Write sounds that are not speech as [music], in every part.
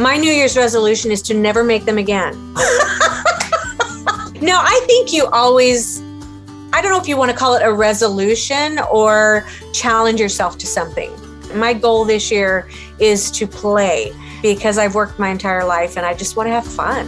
My New Year's resolution is to never make them again. no, I think you always, I don't know if you want to call it a resolution or challenge yourself to something. My goal this year is to play because I've worked my entire life and I just want to have fun.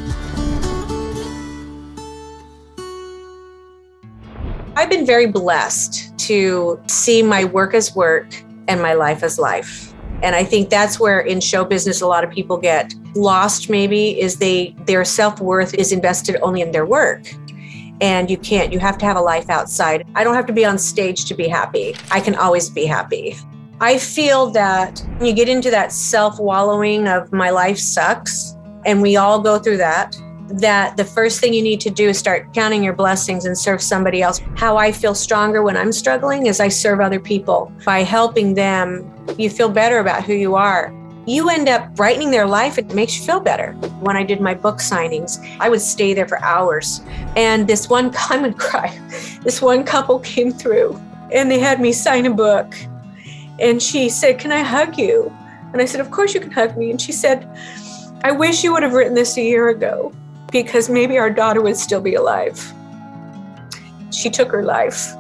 I've been very blessed to see my work as work and my life as life. And I think that's where in show business a lot of people get lost maybe is they their self-worth is invested only in their work. And you can't, you have to have a life outside. I don't have to be on stage to be happy. I can always be happy. I feel that when you get into that self wallowing of my life sucks, and we all go through that, that the first thing you need to do is start counting your blessings and serve somebody else. How I feel stronger when I'm struggling is I serve other people. By helping them, you feel better about who you are. You end up brightening their life. It makes you feel better. When I did my book signings, I would stay there for hours. And this one, [laughs] I'm gonna cry. This one couple came through and they had me sign a book. And she said, Can I hug you? And I said, Of course you can hug me. And she said, I wish you would have written this a year ago because maybe our daughter would still be alive. She took her life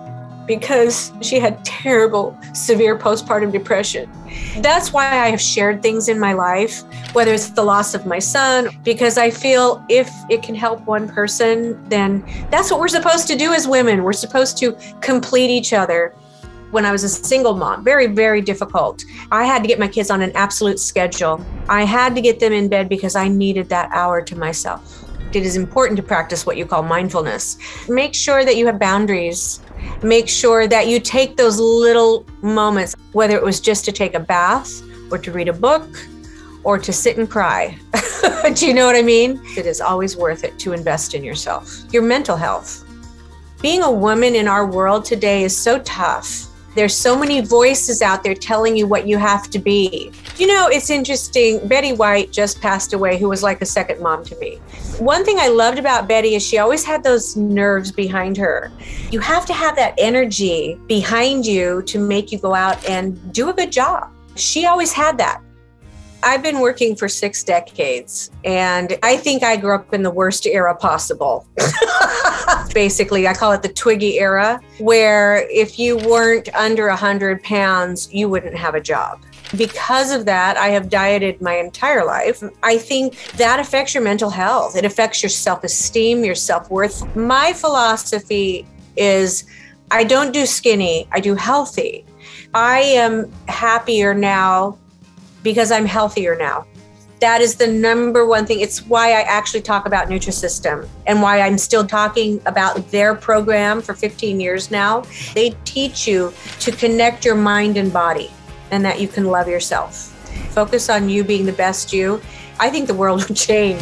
because she had terrible, severe postpartum depression. That's why I have shared things in my life, whether it's the loss of my son, because I feel if it can help one person, then that's what we're supposed to do as women. We're supposed to complete each other. When I was a single mom, very, very difficult. I had to get my kids on an absolute schedule. I had to get them in bed because I needed that hour to myself it is important to practice what you call mindfulness. Make sure that you have boundaries. Make sure that you take those little moments, whether it was just to take a bath or to read a book or to sit and cry. [laughs] Do you know what I mean? It is always worth it to invest in yourself, your mental health. Being a woman in our world today is so tough. There's so many voices out there telling you what you have to be. You know, it's interesting. Betty White just passed away, who was like a second mom to me. One thing I loved about Betty is she always had those nerves behind her. You have to have that energy behind you to make you go out and do a good job. She always had that. I've been working for six decades, and I think I grew up in the worst era possible. [laughs] Basically, I call it the Twiggy era, where if you weren't under 100 pounds, you wouldn't have a job. Because of that, I have dieted my entire life. I think that affects your mental health. It affects your self esteem, your self worth. My philosophy is I don't do skinny, I do healthy. I am happier now because I'm healthier now. That is the number one thing. It's why I actually talk about Nutrisystem and why I'm still talking about their program for 15 years now. They teach you to connect your mind and body and that you can love yourself. Focus on you being the best you. I think the world [laughs] will change.